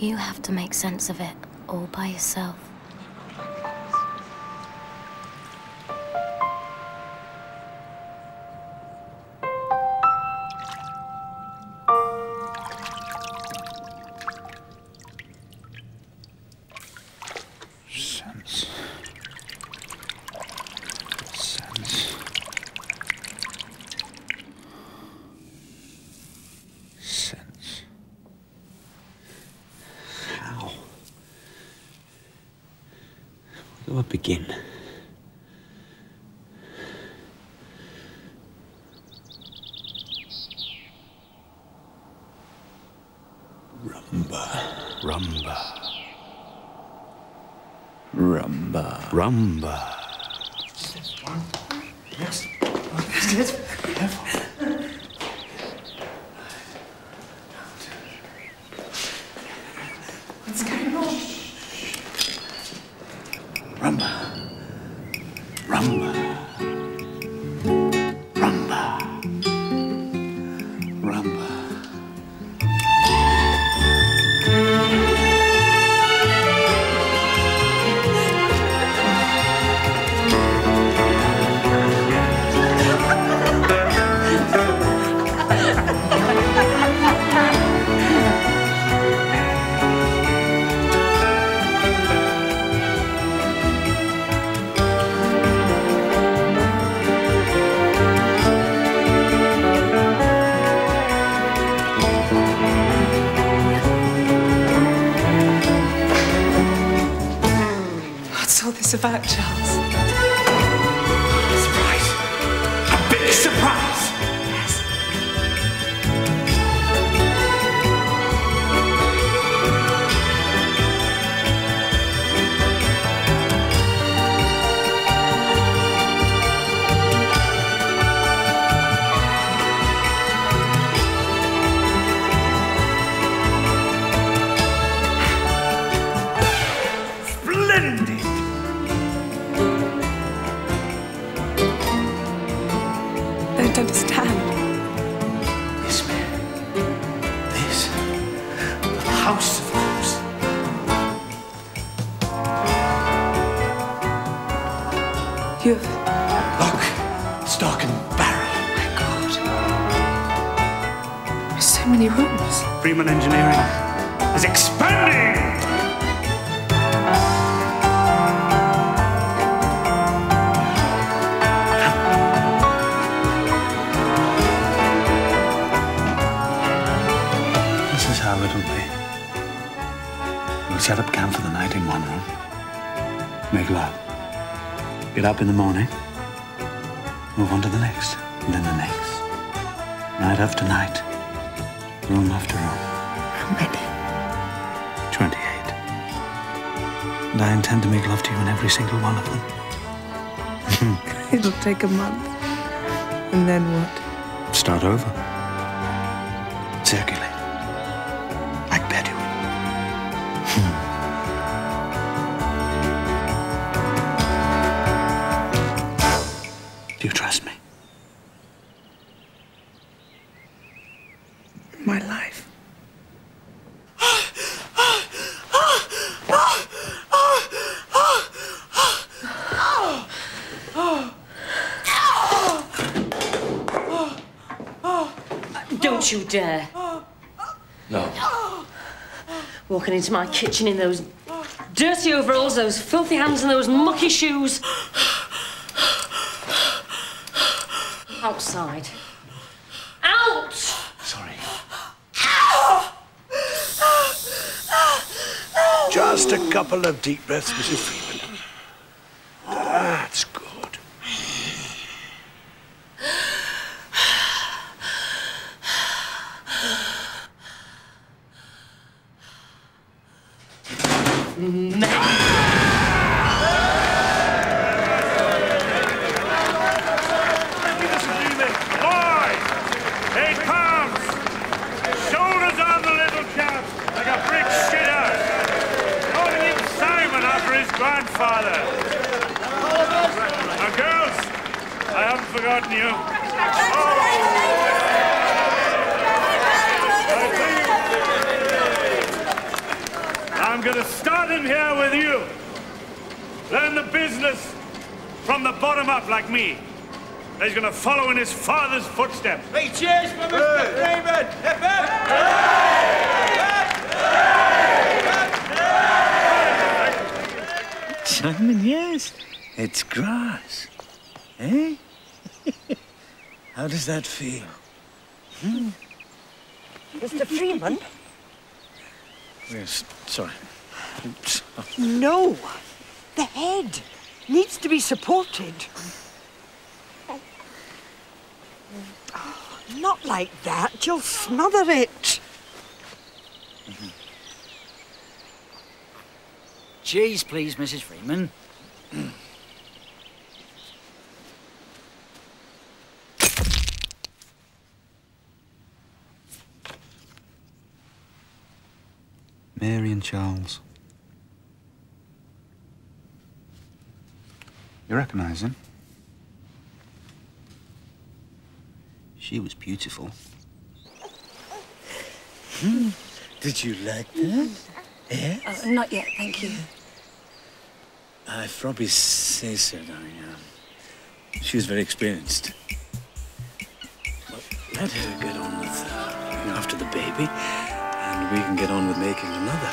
You have to make sense of it all by yourself. Do I begin? Rumba. Rumba. Rumba. Rumba. Up in the morning. Move on to the next. And then the next. Night after night. Room after room. How many? 28. And I intend to make love to you in every single one of them. It'll take a month. And then what? Start over. Do you trust me? My life. Don't you dare. No. Walking into my kitchen in those dirty overalls, those filthy hands, and those mucky shoes. Outside. Out! Sorry. Just a couple of deep breaths, Mrs. Freeman. That's good. Live! Eight pounds! Shoulders on the little chap, like a brick shit house. Calling him Simon after his grandfather. Now, girls, I haven't forgotten you. Oh. going to start him here with you. Learn the business from the bottom up like me. He's going to follow in his father's footsteps. Hey, cheers for Mr. Freeman! Hip, hip! Simon, yes. It's grass. Eh? How does that feel? Mr. Freeman? Yes, sorry. Oops. No. The head needs to be supported. Oh, not like that. You'll smother it. Cheese, please, Mrs. Freeman. Mary and Charles. You recognize him? She was beautiful. Did you like that? Yeah? Uh, not yet, thank you. I probably say so, darling. She was very experienced. Well, let her get on with uh, after the baby, we can get on with making another.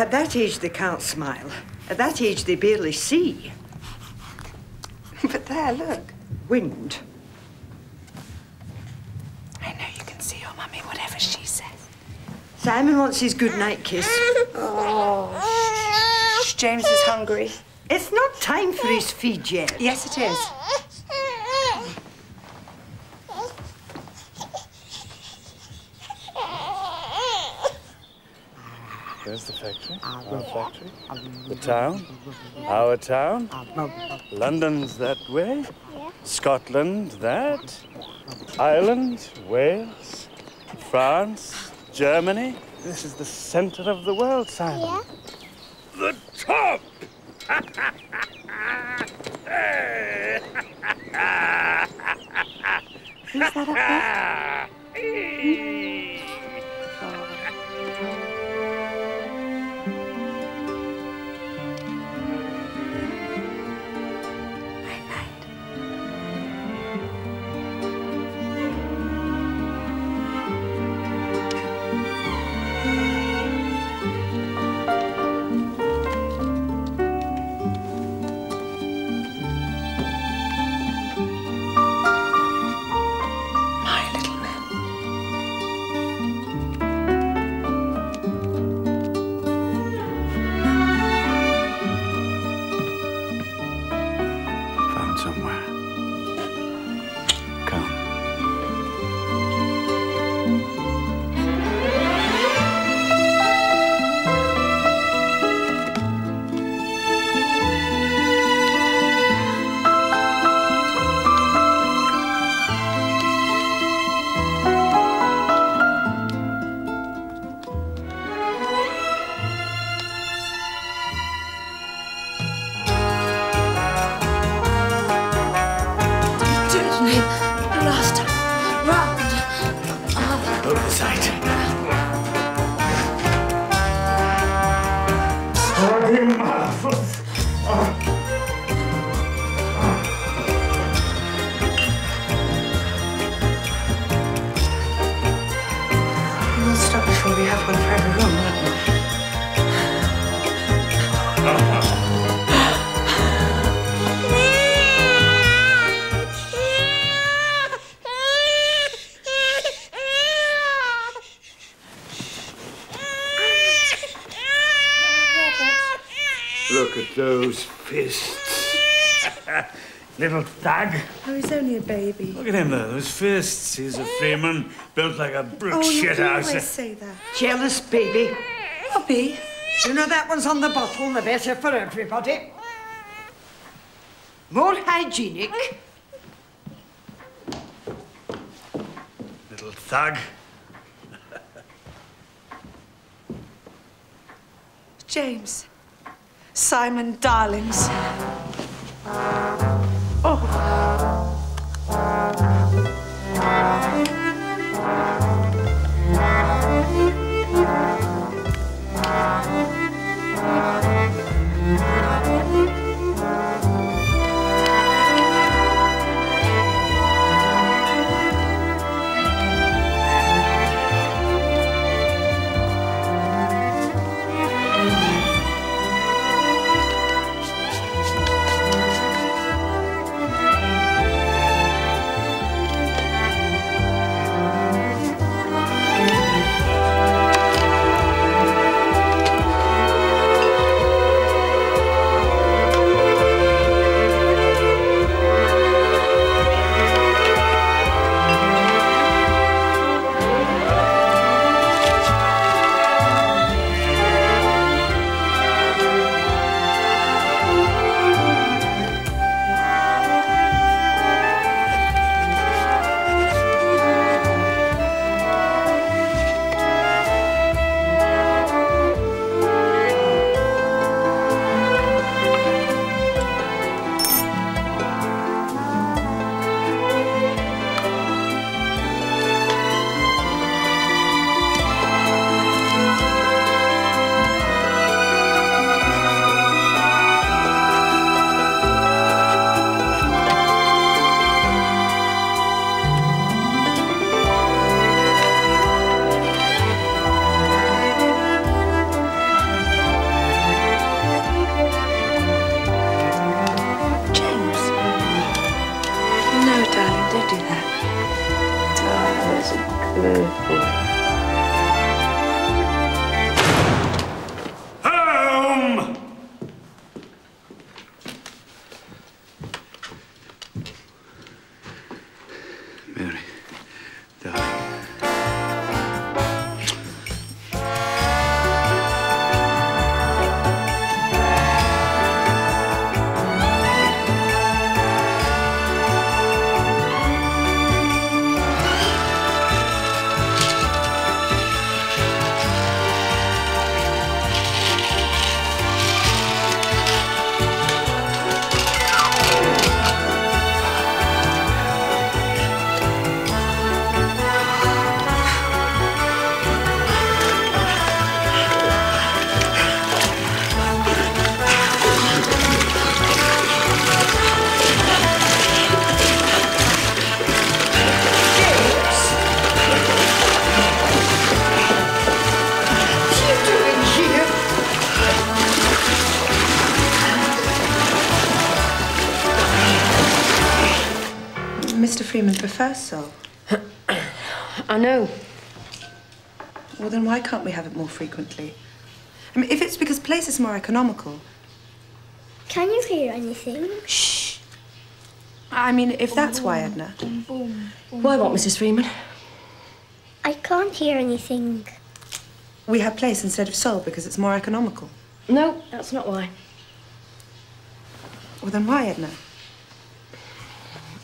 At that age they can't smile. At that age they barely see. But there, look. Wind. I know you can see your Mummy, whatever she says. Simon wants his good night kiss. Oh, shh, James is hungry. It's not time for his feed yet. Yes, it is. Factory. The factory. The town. Our town. London's that way. Scotland, that. Ireland, Wales, France, Germany. This is the center of the world, Simon. The top! Who's that up there? Little thug. Oh, he's only a baby. Look at him though. those fists. He's a freeman, built like a brick Oh, you shit house. always say that. Jealous baby. Bobby. You know that one's on the bottle, the better for everybody. More hygienic. Little thug. James. Simon Darlings. James. Freeman prefers. I know. Well, then why can't we have it more frequently? I mean, if it's because plaice is more economical. Can you hear anything? Shh. I mean, if that's why, Edna. Why what, Mrs. Freeman? I can't hear anything. We have plaice instead of sole because it's more economical. No, that's not why. Well, then why, Edna?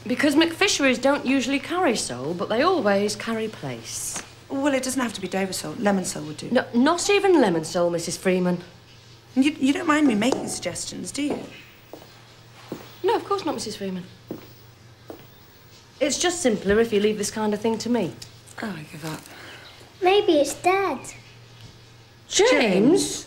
Because Mac Fisheries don't usually carry sole, but they always carry plaice. Well, it doesn't have to be Dover sole. Lemon sole would do. No, not even lemon sole, Mrs. Freeman. You, you don't mind me making suggestions, do you? No, of course not, Mrs. Freeman. It's just simpler if you leave this kind of thing to me. Oh, I give up. Maybe it's Dad. James?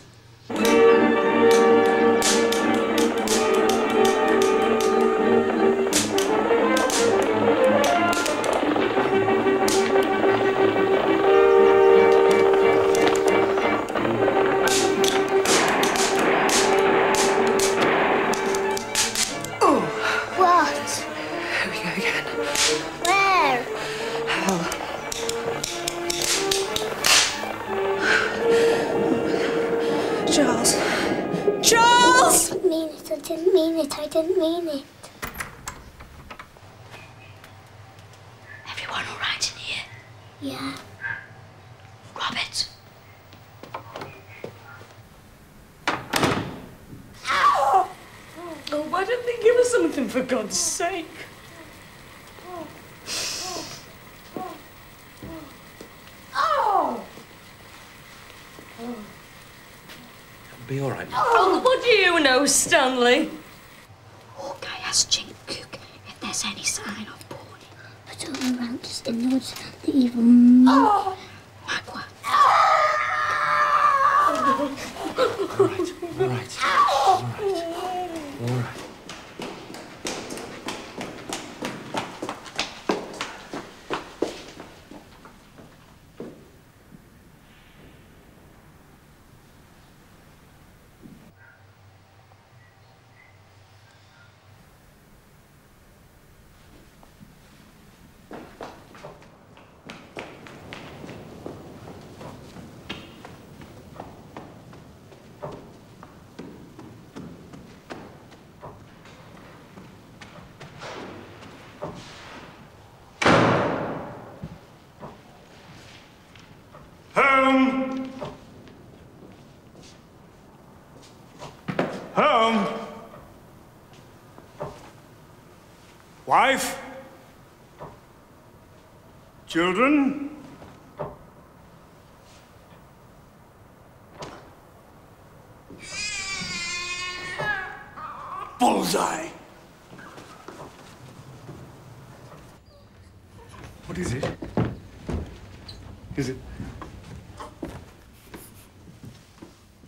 Be all right. Oh, what do you know, Stanley? Hawkeye asked Jink Cook if there's any sign of Pony. But all around us in the woods, the evil oh. Magua. All right. All right. All right. All right. Home! Home! Wife? Children? Bullseye! What is it? Is it?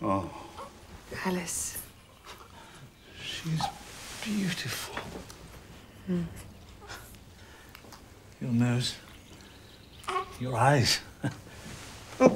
Oh, Alice. she's beautiful. Hmm. Your nose. Your eyes.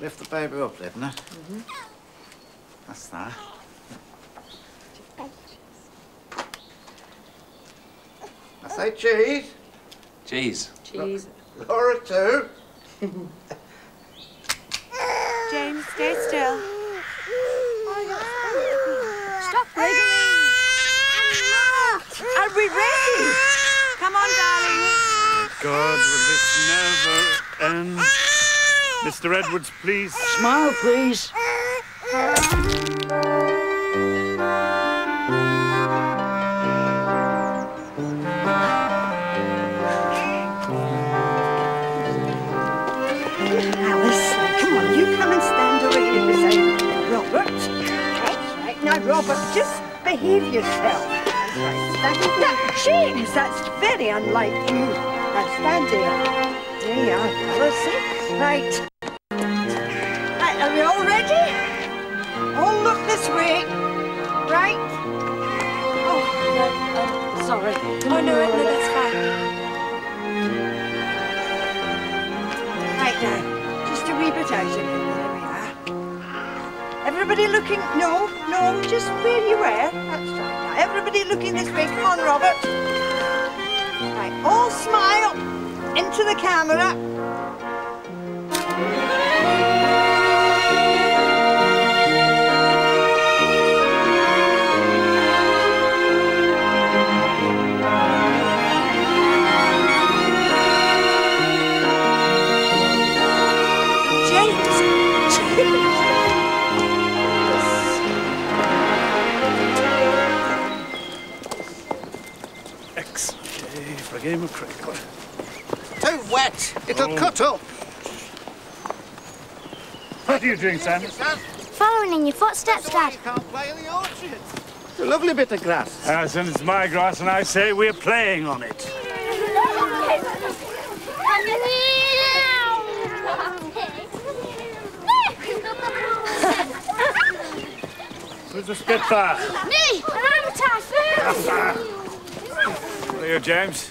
Lift the baby up, Edna. That's that. I say cheese. Cheese. Cheese. Laura too. James, stay still. Stop wriggling. Are we ready? Come on, darling. God, will this never end? Mr. Edwards, please. Smile, please. Alice, come on, you come and stand over here beside Robert. That's. Now, Robert, just behave yourself. That's right. Stand now, James, that's very unlike you. Now, stand there. There you are, fellas. See? Right. Are we all ready? All oh, look this way. Right? Oh, no, I'm sorry. Oh, no, no, that's fine. Right now, just a wee bit out of it. There we are. Everybody looking, no, no, just where you were. That's right. Now, everybody looking this way. Come on, Robert. Right, all smile into the camera. A game of cricket. Too wet. It'll Oh. cut up. What are you doing, Sam? Following in your footsteps, Dad. Can't play in the orchard. It's a lovely bit of grass. Alison, it's my grass, and I say we're playing on it. Who's the Spitfire? Me, and I'm a typhoon. What are you, James?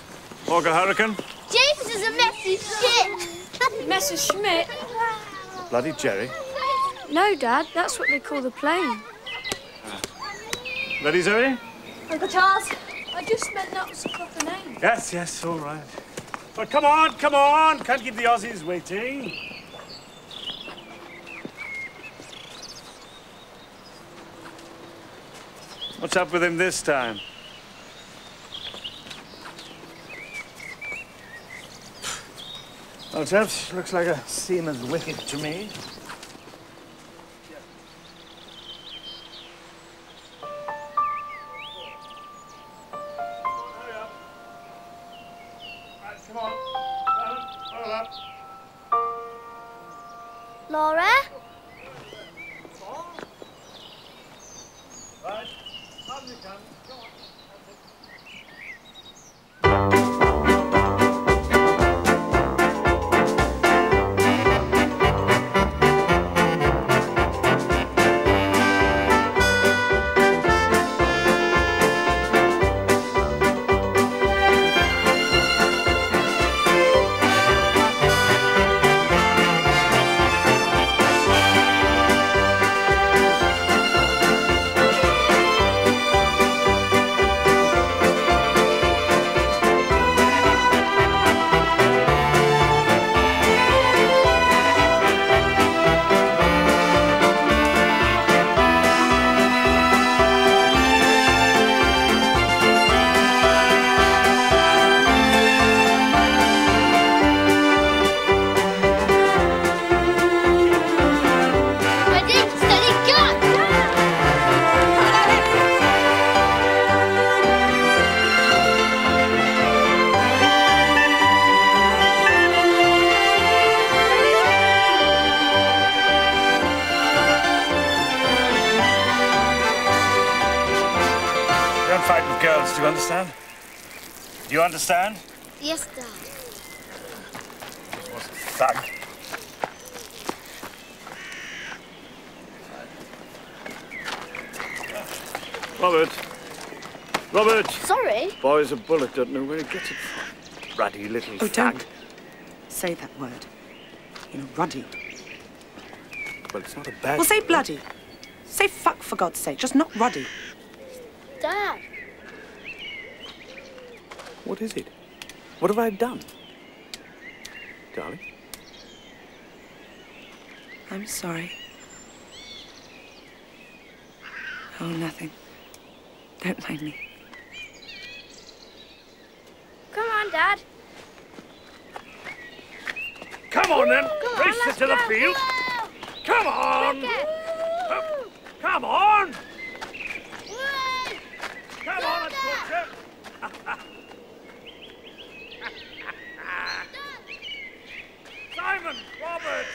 Hawker Hurricane? James is a messy shit. Messerschmitt? Bloody Jerry. No, Dad, that's what they call the plane. Uh, Ready, Zoe? Uncle Charles, I just meant that was a proper name. Yes, yes, all right. But come on, come on. Can't keep the Aussies waiting. What's up with him this time? Well, chaps, looks like a seamer's wicket to me. Sorry? Boy's a bullet, don't know where he gets it from. Ruddy little Oh, thug. don't say that word. You know, ruddy. Well, it's not a bad... Well, say bloody. Say fuck, for God's sake, just not ruddy. Dad. What is it? What have I done? Darling? I'm sorry. Oh, nothing. Don't mind me. Come on, Dad. Come on, then. Come on, Race it let's to the go. field. Come on. Come on. Come on, it. Simon, Robert.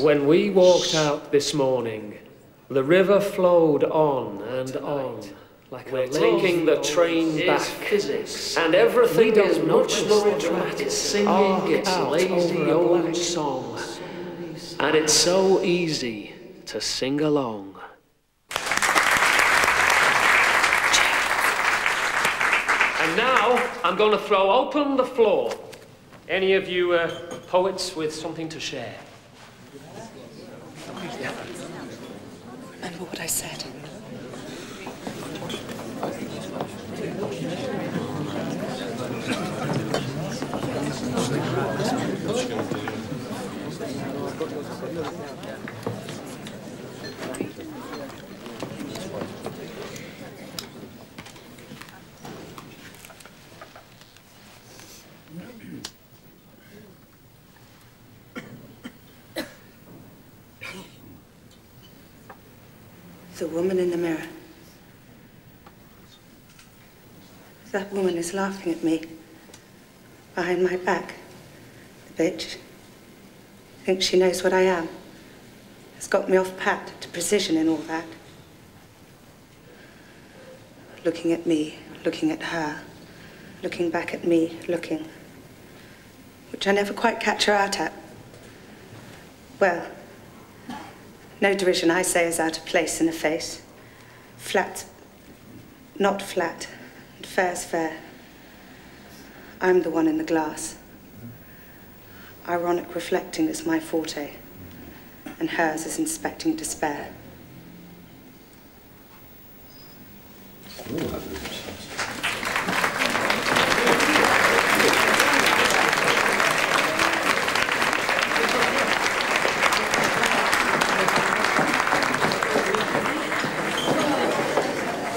When we walked out this morning, the river flowed on and on. Like We're taking the train back, physics, and everything is much more dramatic. Singing its lazy old song, and it's so easy to sing along. And now I'm going to throw open the floor. Any of you uh, poets with something to share? Remember what I said. The woman in the mirror. That woman is laughing at me. behind my back. The bitch. Thinks she knows what I am. Has got me off pat to precision in all that. Looking at me, looking at her, looking back at me, looking. Which I never quite catch her out at. Well, no derision I say is out of place in a face. Flat, not flat, and fair's fair. I'm the one in the glass. Ironic reflecting is my forte, and hers is inspecting despair.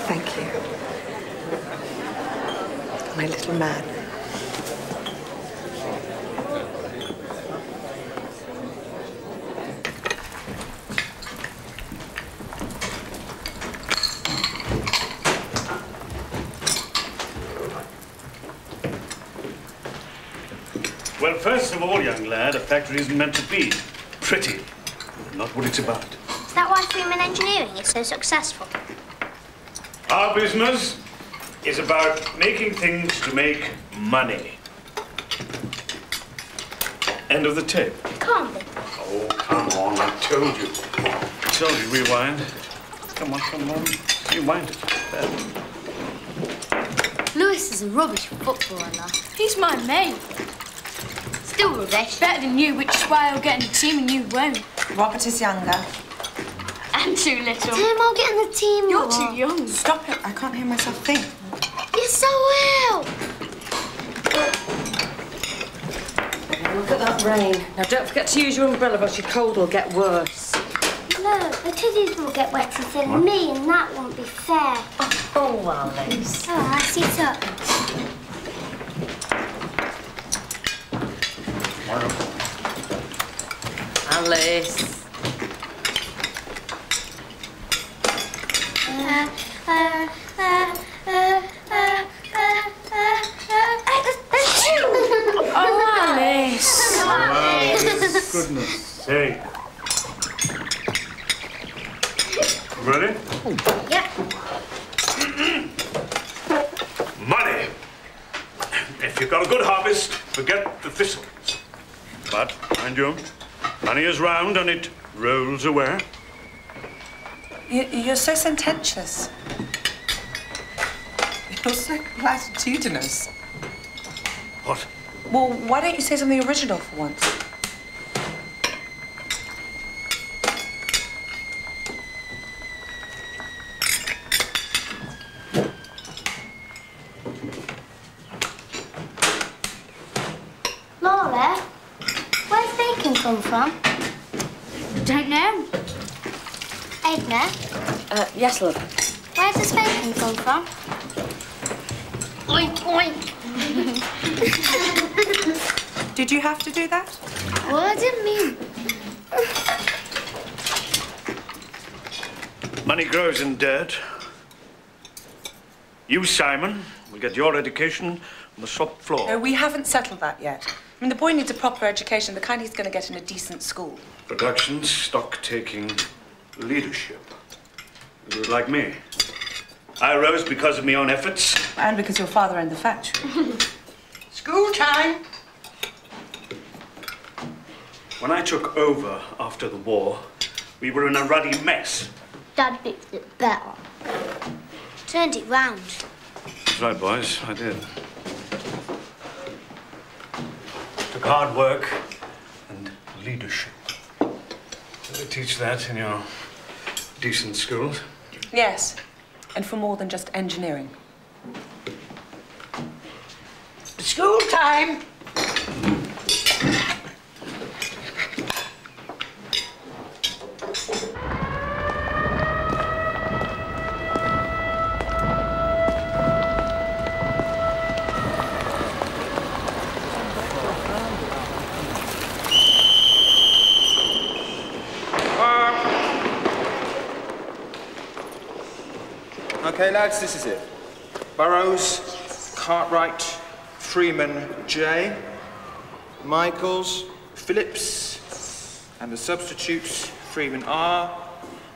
Thank you. My little man. Well, first of all, young lad, a factory isn't meant to be pretty. Not what it's about. Is that why Freeman Engineering is so successful? Our business is about making things to make money. End of the tape. Can't be. Oh, come on, I told you. I told you, rewind. Come on, come on. Rewind it. There. Lewis is a rubbish footballer. He's my mate. Still rubbish. Better than you, which is why I'll get in the team and you won't. Robert is younger. I'm too little. Tim, I'll get in the team. You're Laura. too young. Stop it. I can't hear myself think. Yes, I will. Look at that rain. Now, don't forget to use your umbrella, or your cold will get worse. Look, the titties will get wetter than me, and that won't be fair. Oh, Alice. Oh, I sit up. Alice. Uh, uh, uh, uh, uh, Oh, Alice. Well, goodness sake. Ready? Yep. Money. If you've got a good harvest, forget the thistles. But, mind you, money is round and it rolls away. You, you're so sententious. You're so platitudinous. What? Well, why don't you say something original for once? Laura, where's bacon come from? Don't know. Edna, Uh, yes, love. Where's does bacon come from? Oink, oink. Did you have to do that? What I didn't mean. Money grows in dirt. You, Simon, will get your education on the shop floor. No, we haven't settled that yet. I mean, the boy needs a proper education, the kind he's going to get in a decent school. Production, stock taking, leadership. You do it like me. I rose because of my own efforts. And because your father owned the factory. School time. When I took over after the war, we were in a ruddy mess. Dad fixed it better. Turned it round. That's right, boys, I did. Took hard work and leadership. Do they teach that in your decent schools? Yes, and for more than just engineering. School time. Okay, lads, this is it. Burrows, Cartwright, Freeman J, Michaels, Phillips, and the substitutes Freeman R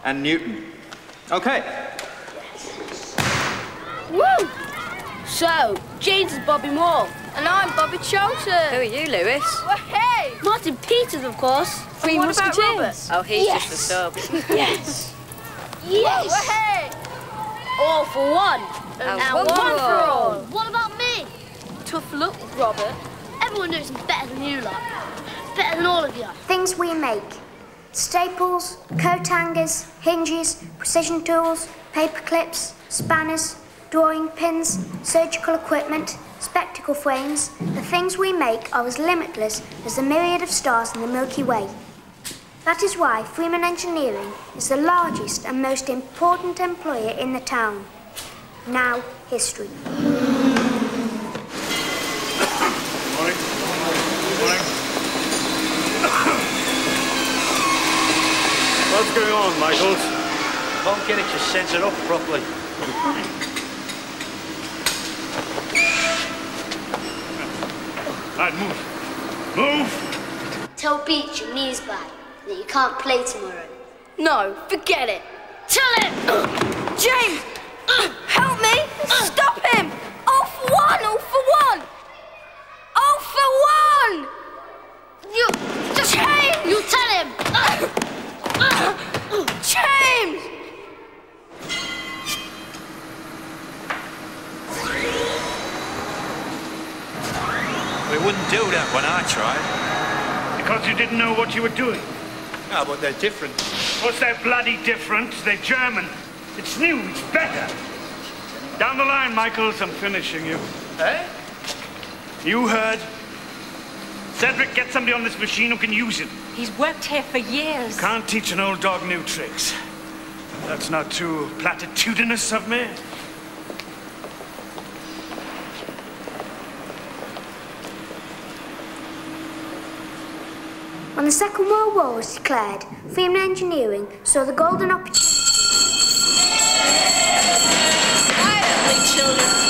and Newton. Okay. Woo! So, James is Bobby Moore. And I'm Bobby Charlton. Who are you, Lewis? Well, hey! Martin Peters, of course. Three what about Musketeers. Oh, he's yes. just a sub. yes. Yes. Well, hey! All for one. And And, one one, for for all. all. What about me? Tough luck, Robert. Everyone knows I'm better than you lot. Better than all of you. Things we make. Staples, coat hangers, hinges, precision tools, paper clips, spanners, drawing pins, surgical equipment, spectacle frames. The things we make are as limitless as the myriad of stars in the Milky Way. That is why Freeman Engineering is the largest and most important employer in the town. Now, history. Morning. Morning. What's going on, Michaels? Can't get it to center up properly. Right, move. Move! Tell Beach your knee's bad, that you can't play tomorrow. No, forget it. Tell him! James! Help me! Stop him! All for one! All for one! All for one! You... James! You tell him! James! We wouldn't do that when I tried. Because you didn't know what you were doing. No, but they're different. What's that bloody difference? They're German. It's new, it's better. Down the line, Michaels, I'm finishing you. Eh? You heard? Cedric, get somebody on this machine who can use it. He's worked here for years. Can't teach an old dog new tricks. That's not too platitudinous of me. When the Second World War was declared, Freeman Engineering saw the golden opportunity. Quietly, children,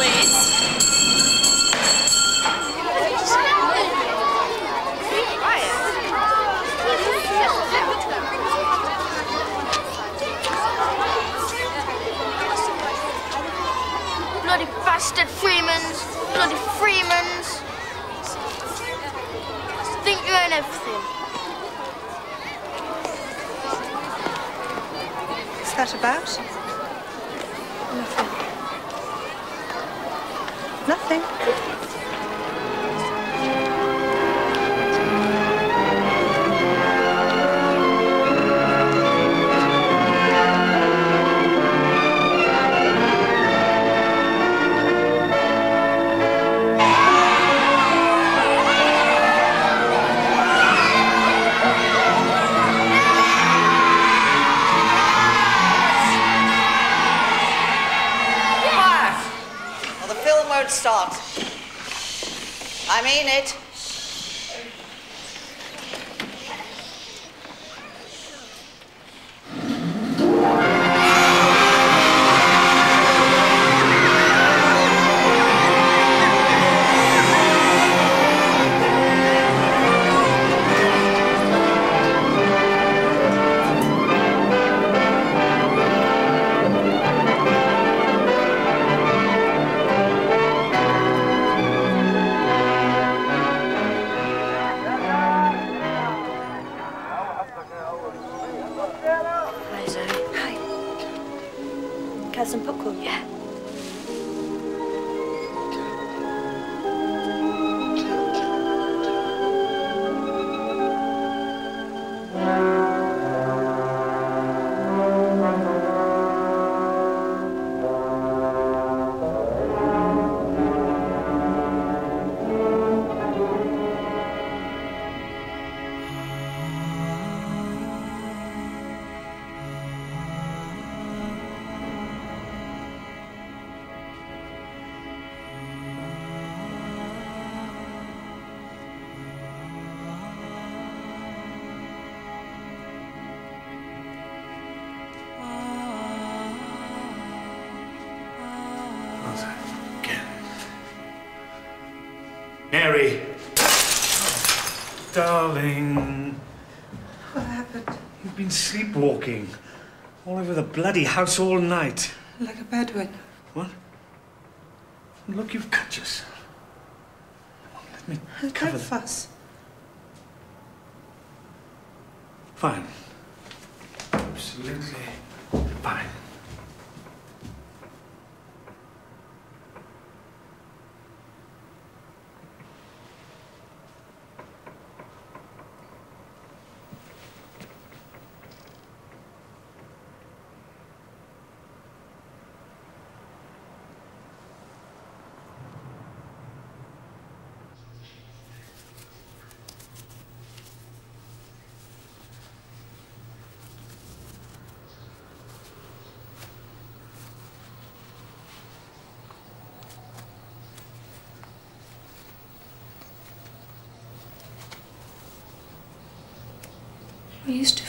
Mary. Darling. What happened? You've been sleepwalking all over the bloody house all night. Like a Bedouin. What? Look, you've cut yourself. Let me Don't cover that. fuss. Fine. Absolutely fine.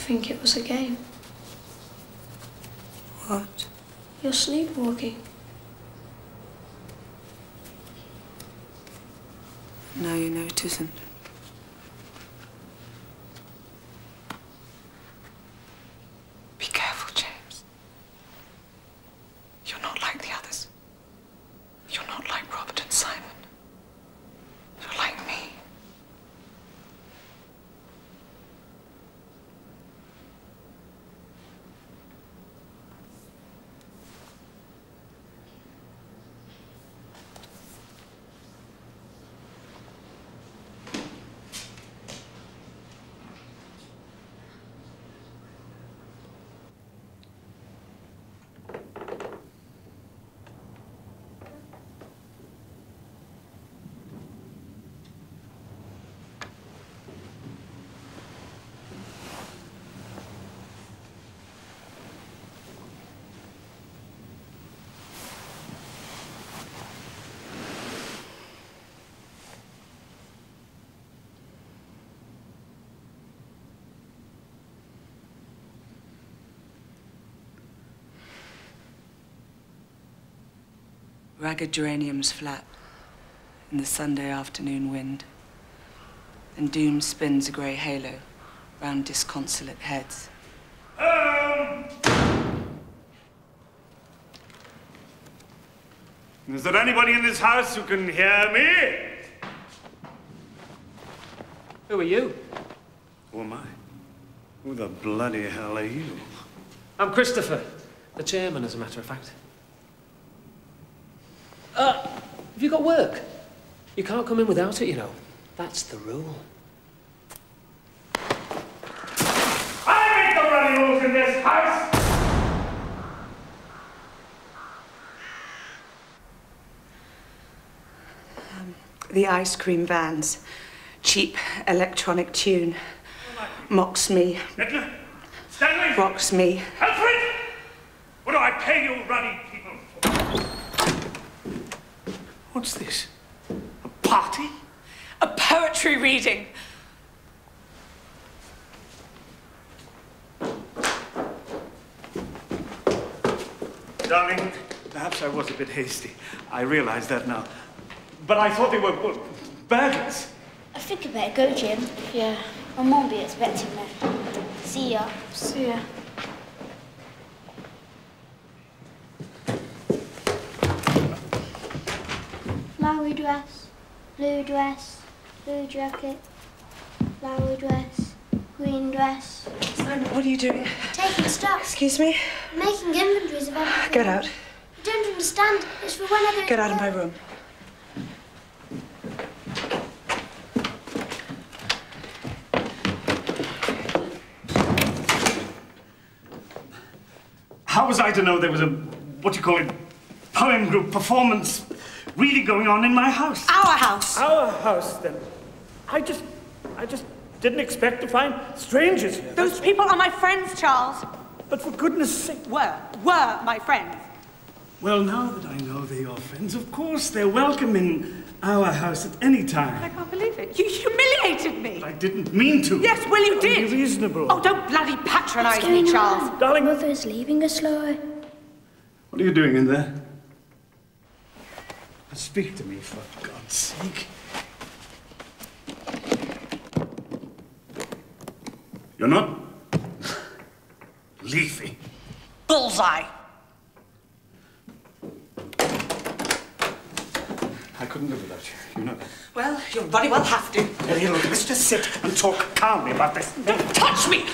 Think it was a game. What? You're sleepwalking. Now you know it isn't. Be careful, James. You're not like the others. You're not like Robert and Simon. You're like me. Ragged geraniums flap in the Sunday afternoon wind, and doom spins a grey halo round disconsolate heads. Um. Is there anybody in this house who can hear me? Who are you? Who am I? Who the bloody hell are you? I'm Christopher, the chairman, as a matter of fact. Uh, have you got work? You can't come in without it, you know. That's the rule. I make the bloody rules in this house! Um, the ice cream vans. Cheap electronic tune. Mocks me. Nicola! Stanley! Rocks me. Alfred! What do I pay you ruddy people for? What's this? A party? A poetry reading. Darling, perhaps I was a bit hasty. I realize that now. But I thought they were well, burglars. I think I better go, Jim. Yeah. My mum will be expecting me. See ya. See ya. Flowery dress, blue dress, blue jacket, flowery dress, green dress. Simon, what are you doing? Taking stock. Excuse me? Making inventories of everything. Get out. I don't understand. It's for when I go Get out of my room. How was I to know there was a, what do you call it, poem group performance really going on in my house? Our house. Our house, then. I just, I just didn't expect to find strangers here. Those people are my friends, Charles. But for goodness sake. Were, were my friends. Well, now that I know they're your friends, of course they're welcome in our house at any time. I can't believe it. You humiliated me. I didn't mean to. Yes, well, you did. Be did. reasonable. Oh, don't bloody patronize me, Charles. on? Darling. Mother's leaving us, Laura. What are you doing in there? Speak to me, for God's sake. You're not? Leafy. Bullseye! I couldn't live without you, you know that. Well, you'll very well have to. Here, look, let's just sit and talk calmly about this. Don't touch me!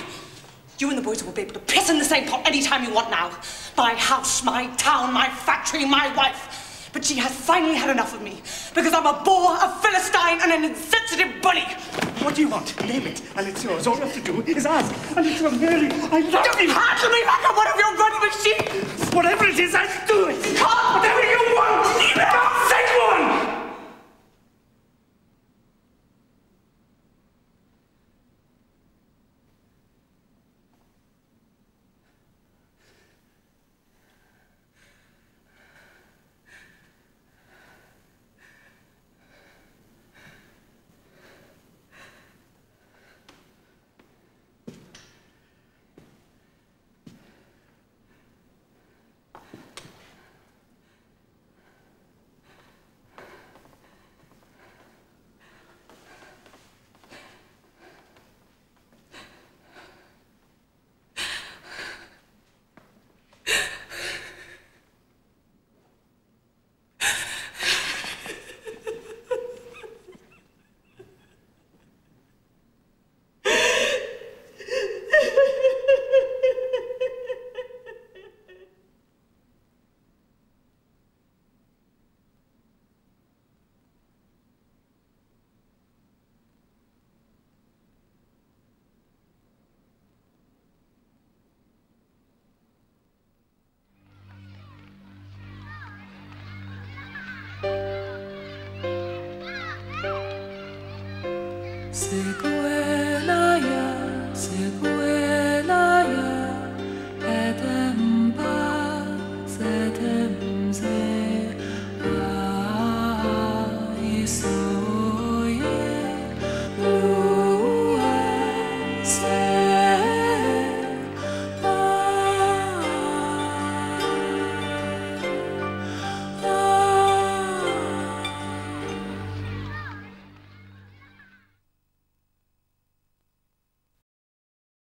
You and the boys will be able to piss in the same pot any time you want now. My house, my town, my factory, my wife. But she has finally had enough of me because I'm a bore, a philistine, and an insensitive bully. What do you want? Name it, and it's yours. All you have to do is ask. And it's from Mary. I love Don't you. handle me like I'm one of your running machines! Whatever it is, I'll do it. You can't! Whatever you want. Don't say